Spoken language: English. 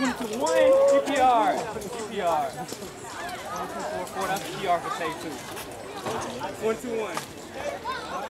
down? Two, one, CPR. CPR. One, two, four, four. That's PR for take two. One, two, one.